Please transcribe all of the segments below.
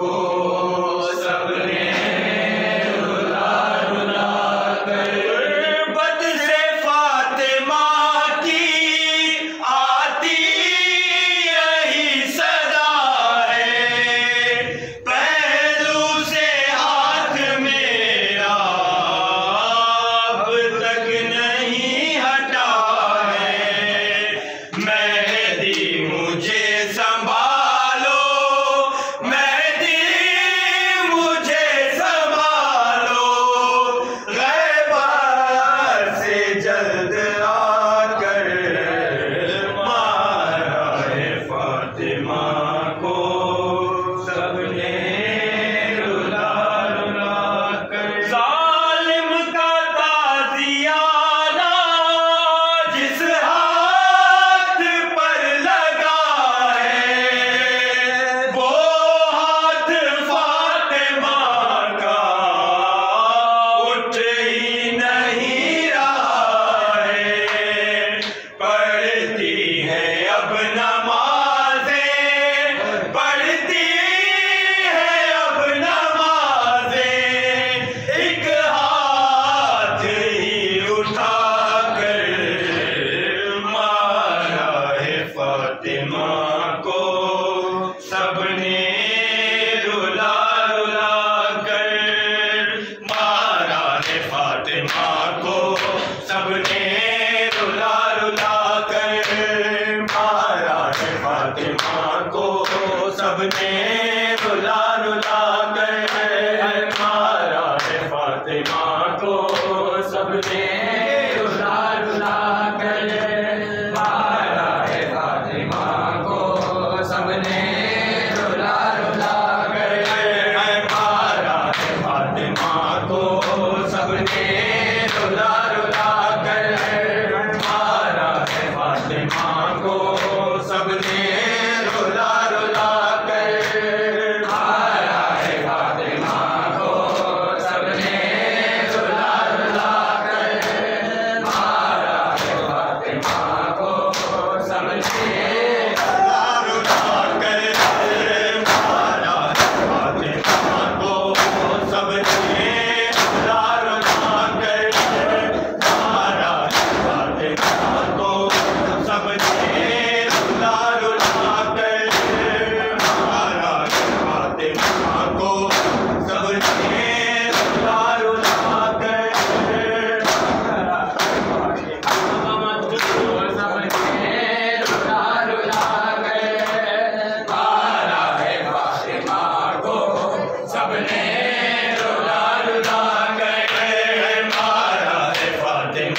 Oh. सबने रुला रुला कर मारा है फातिमा को। सबने मारा है फातिमा को। सबने रुला को।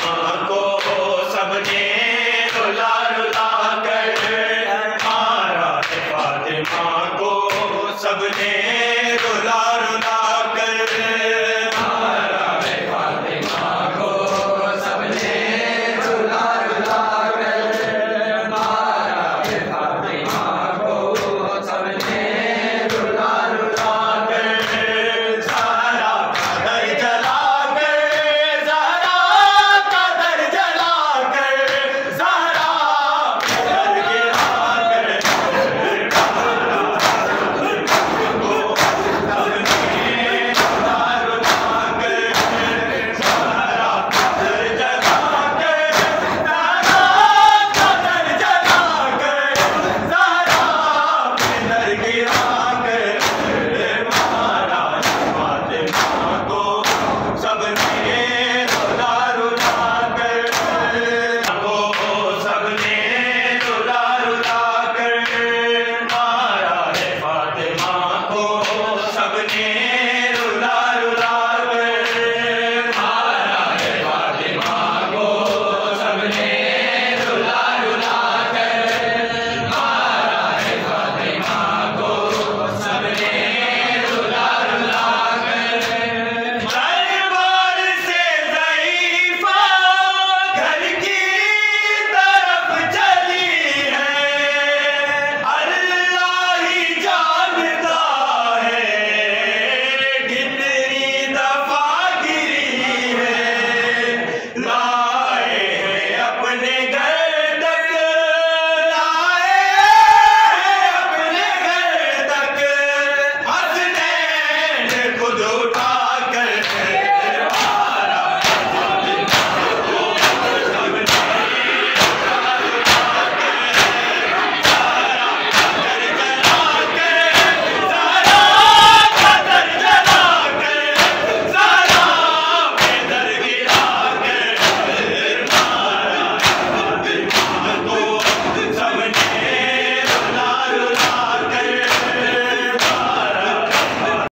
Allah.